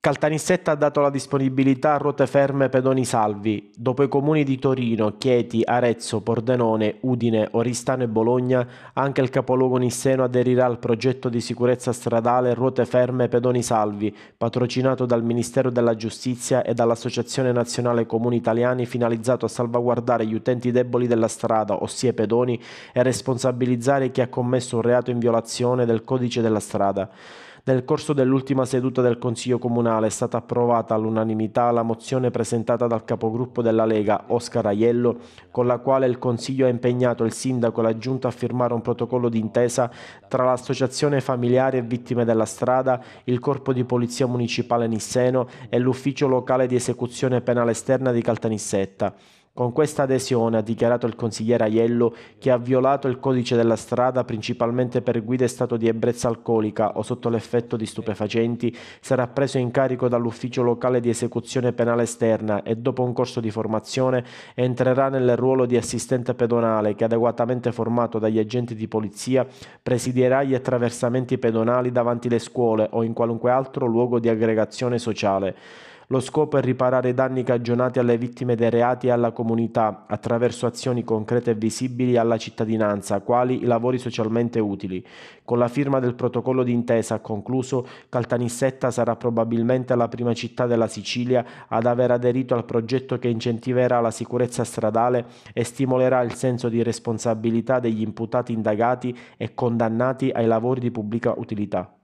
Caltanissetta ha dato la disponibilità a ruote ferme pedoni salvi. Dopo i comuni di Torino, Chieti, Arezzo, Pordenone, Udine, Oristano e Bologna, anche il capoluogo nisseno aderirà al progetto di sicurezza stradale Ruote ferme pedoni salvi, patrocinato dal Ministero della Giustizia e dall'Associazione Nazionale Comuni Italiani finalizzato a salvaguardare gli utenti deboli della strada, ossia i pedoni, e responsabilizzare chi ha commesso un reato in violazione del codice della strada. Nel corso dell'ultima seduta del Consiglio Comunale è stata approvata all'unanimità la mozione presentata dal capogruppo della Lega, Oscar Aiello, con la quale il Consiglio ha impegnato il Sindaco e la Giunta a firmare un protocollo d'intesa tra l'Associazione Familiari e Vittime della Strada, il Corpo di Polizia Municipale Nisseno e l'Ufficio Locale di Esecuzione Penale Esterna di Caltanissetta. Con questa adesione, ha dichiarato il consigliere Aiello, che ha violato il codice della strada principalmente per guida in stato di ebbrezza alcolica o sotto l'effetto di stupefacenti, sarà preso in carico dall'ufficio locale di esecuzione penale esterna e dopo un corso di formazione entrerà nel ruolo di assistente pedonale che adeguatamente formato dagli agenti di polizia presidierà gli attraversamenti pedonali davanti le scuole o in qualunque altro luogo di aggregazione sociale. Lo scopo è riparare i danni cagionati alle vittime dei reati e alla comunità attraverso azioni concrete e visibili alla cittadinanza, quali i lavori socialmente utili. Con la firma del protocollo d'intesa concluso, Caltanissetta sarà probabilmente la prima città della Sicilia ad aver aderito al progetto che incentiverà la sicurezza stradale e stimolerà il senso di responsabilità degli imputati indagati e condannati ai lavori di pubblica utilità.